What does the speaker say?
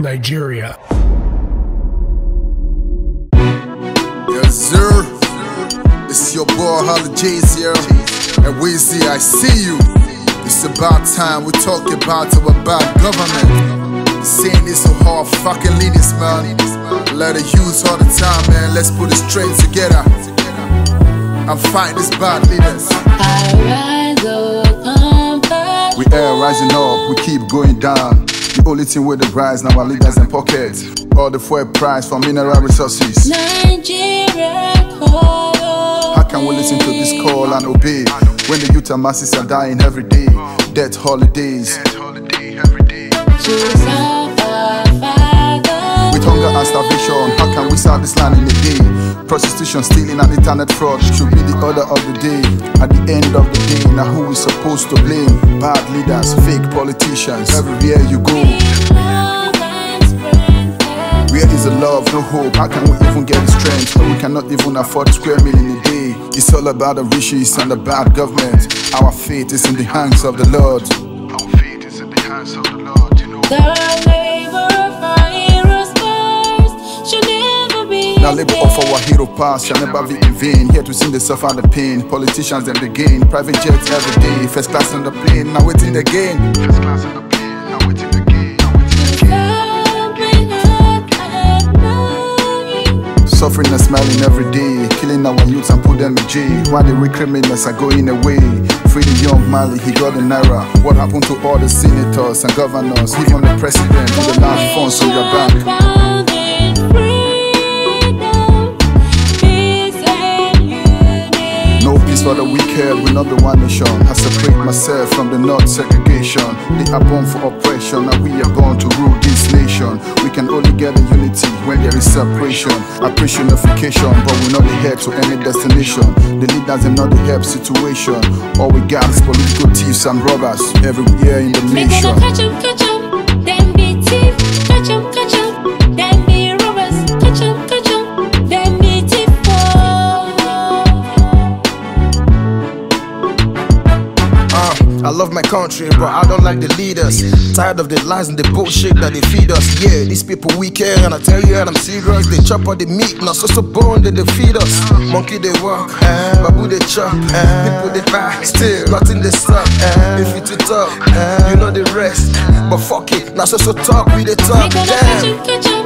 Nigeria. Yes, sir. It's your boy Elijaze here. And Weezy, I see you. It's about time we talk about our bad government. Saying this so hard, fucking leaders, man. Let the youth all the time, man. Let's put it straight together. I'm fighting these bad leaders. I rise up, come We air rising up, we keep going down. The only thing with the rise now our leaders in pocket. All the fuel price for mineral resources. Nigeria. How can we listen to this call and obey when the youth and masses are dying every day? Death holidays. To serve our serve this land in a day? Prostitution, stealing, and internet fraud should be the order of the day. At the end of the day, now who is supposed to blame? Bad leaders, fake politicians, everywhere you go. Where is the love, no hope? How can we even get the strength when we cannot even afford square meal in a day? It's all about the riches and the bad government. Our fate is in the hands of the Lord. Our fate is in the hands of the Lord, you know. Now labor of our hero past shall never be in vain. Here to see the suffer the pain. Politicians and the gain. Private jets every day. First class on the plane. Now waiting again. First class on the plane. Now waiting again. Suffering and smiling every day. Killing our youths and put them in jail. While the criminals are going away. Free the young Mali, he got the naira. What happened to all the senators and governors? Even the president with the large funds on your back. For the wicked, we're not the one nation. I separate myself from the north segregation. They are born for oppression, and we are born to rule this nation. We can only get the unity when there is separation. Appreciation, unification, but we're not the head to any destination. The leaders are not the help situation. All we got is political thieves and robbers everywhere in the nation. Love my country, but I don't like the leaders. Tired of the lies and the bullshit that they feed us. Yeah, these people we care, and I tell you, and I'm serious. They chop all the meat, not so so born that they feed us. Monkey they walk, babu they chop, people they buy, still nothing they stop. If you to talk, you know the rest. But fuck it, not so so talk, we they talk. Damn.